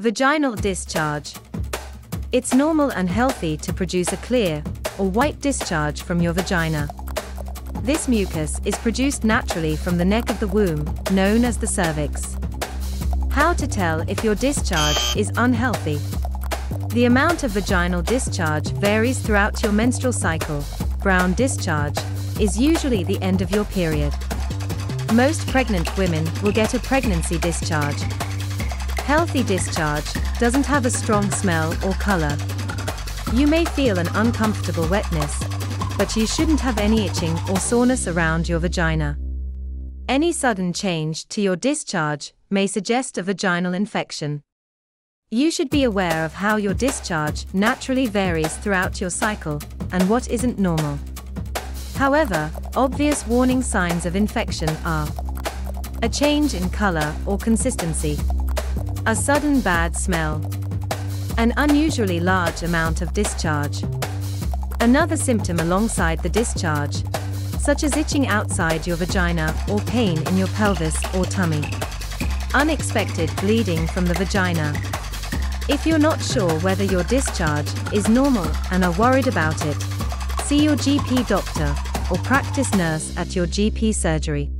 Vaginal discharge. It's normal and healthy to produce a clear, or white discharge from your vagina. This mucus is produced naturally from the neck of the womb, known as the cervix. How to tell if your discharge is unhealthy? The amount of vaginal discharge varies throughout your menstrual cycle. Brown discharge is usually the end of your period. Most pregnant women will get a pregnancy discharge. Healthy discharge doesn't have a strong smell or color. You may feel an uncomfortable wetness, but you shouldn't have any itching or soreness around your vagina. Any sudden change to your discharge may suggest a vaginal infection. You should be aware of how your discharge naturally varies throughout your cycle and what isn't normal. However, obvious warning signs of infection are a change in color or consistency, a sudden bad smell, an unusually large amount of discharge. Another symptom alongside the discharge, such as itching outside your vagina or pain in your pelvis or tummy. Unexpected bleeding from the vagina. If you're not sure whether your discharge is normal and are worried about it, see your GP doctor or practice nurse at your GP surgery.